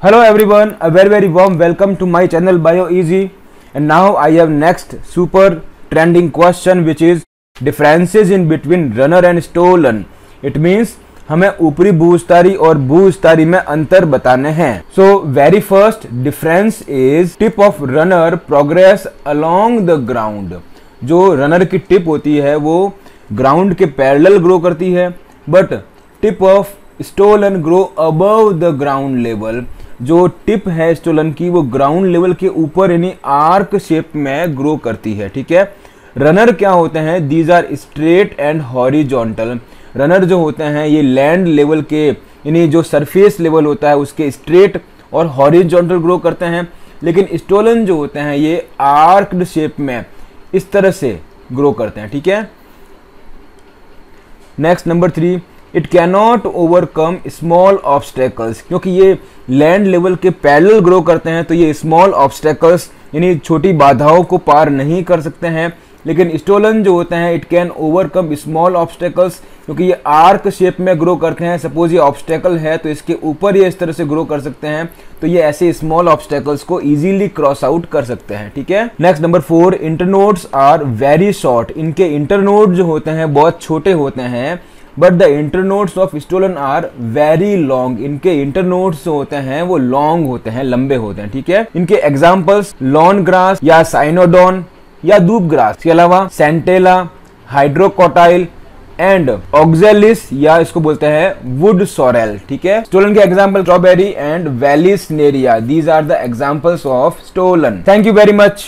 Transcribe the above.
Hello everyone a very very warm welcome to my channel bio easy and now I have next super trending question which is differences in between runner and stolon it means हमें ऊपरी बूझदारी और बूझदारी में अंतर बताने हैं। So very first difference is tip of runner progress along the ground जो रनर की टिप होती है, वो ग्राउंड के पैरल ग्रो करती है। But tip of stolon grow above the ground level जो टिप है स्टोलन की, वो ग्राउंड लेवल के ऊपर, यानी आर्क शेप में ग्रो करती है, ठीक है? रनर क्या होते हैं? These are straight and horizontal runner जो होते हैं, ये लैंड लेवल के, यानी जो सरफेस लेवल होता है, उसके स्ट्रेट और हॉरिजॉन्टल ग्रो करते हैं। लेकिन स्टोलन जो होते हैं, ये आर्क्ड शेप में इस तरह से ग्रो करते हैं, ठीक है? Next number three it cannot overcome small obstacles क्योंकि ये लैंड लेवल के पैरेलल ग्रो करते हैं तो ये स्मॉल ऑब्स्टेकल्स यानी छोटी बाधाओं को पार नहीं कर सकते हैं। लेकिन स्टोलन जो होते हैं it can overcome small obstacles क्योंकि ये आर्क शेप में ग्रो करते हैं। सपोज़ ये ऑब्स्टेकल है तो इसके ऊपर ये इस तरह से ग्रो कर सकते हैं तो ये ऐसे स्मॉल ऑब्स्टेकल्स को इजीली क्रॉस आउट कर सकते हैं, ठीक है? Next number four internodes are very short इनके इंटरनोड जो होते हैं, बहुत छोटे होते हैं। But the internodes of stolon are very long इनके इंटरनोड्स जो होते हैं, वो लॉन्ग होते हैं, लंबे होते हैं, ठीक है? इनके एग्जाम्पल्स लॉन ग्रास या साइनोडोन या दूब ग्रास के अलावा सेंटेला हाइड्रोकोटाइल एंड ऑक्जेलिस या इसको बोलते हैं वुड सोरेल ठीक है? स्टोलन के example strawberry and vallisneria these are the examples of stolon thank you very much